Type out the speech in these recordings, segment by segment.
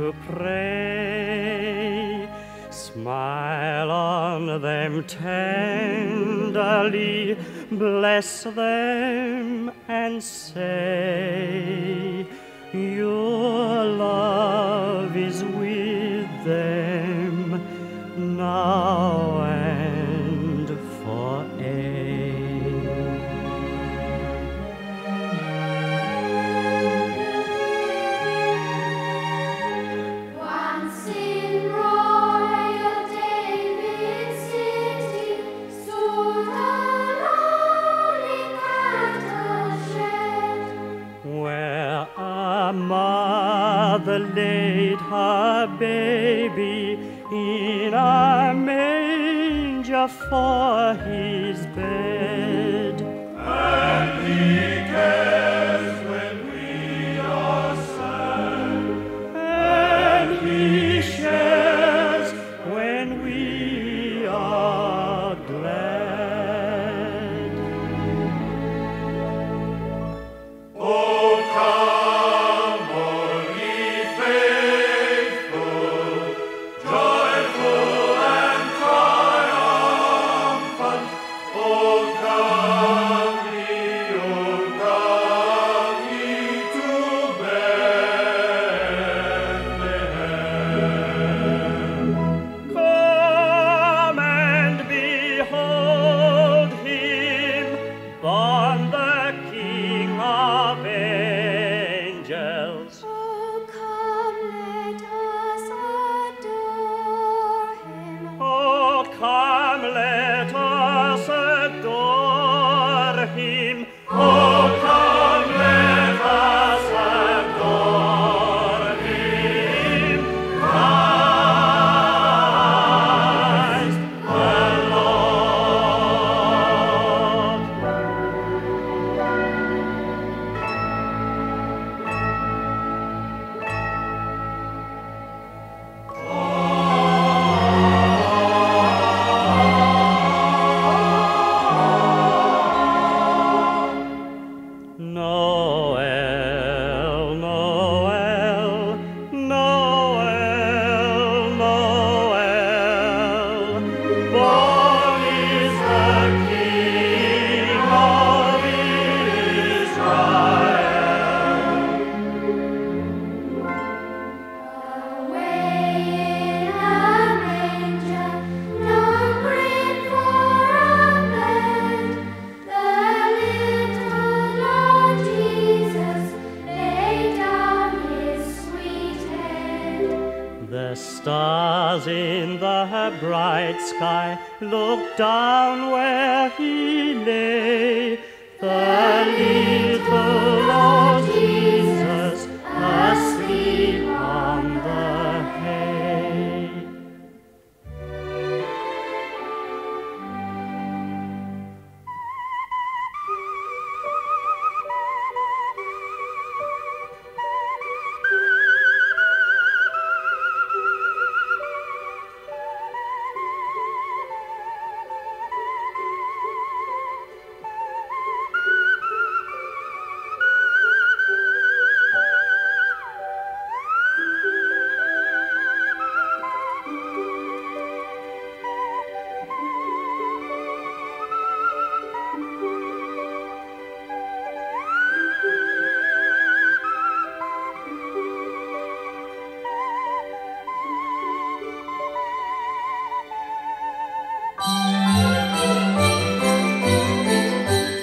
to pray. Smile on them tenderly, bless them and say, Your love is with them now laid her baby in a manger for his bed. And he cares Noel, stars in the bright sky looked down where he lay. The little Lord Jesus asleep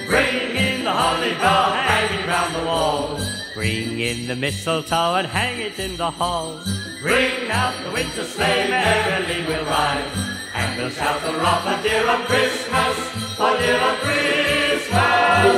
Bring in the holly bough it round the wall. Bring in the mistletoe and hang it in the hall. Bring out the winter sleigh, merrily we'll ride. And we'll shout the robber dear on Christmas, for dear on Christmas.